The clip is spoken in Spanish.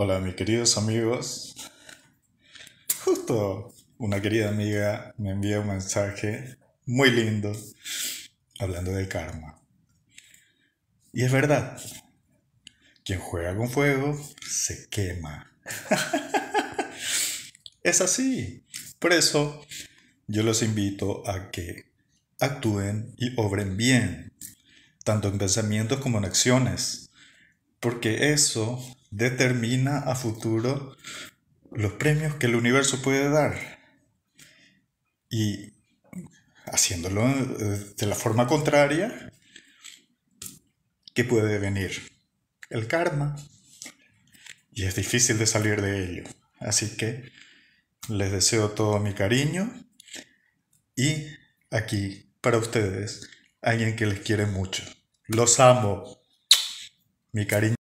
Hola, mis queridos amigos. Justo una querida amiga me envía un mensaje muy lindo hablando del karma. Y es verdad, quien juega con fuego se quema. es así. Por eso yo los invito a que actúen y obren bien, tanto en pensamientos como en acciones, porque eso determina a futuro los premios que el universo puede dar. Y haciéndolo eh, de la forma contraria, ¿qué puede venir? El karma. Y es difícil de salir de ello. Así que les deseo todo mi cariño y aquí para ustedes alguien que les quiere mucho. Los amo. Mi cariño.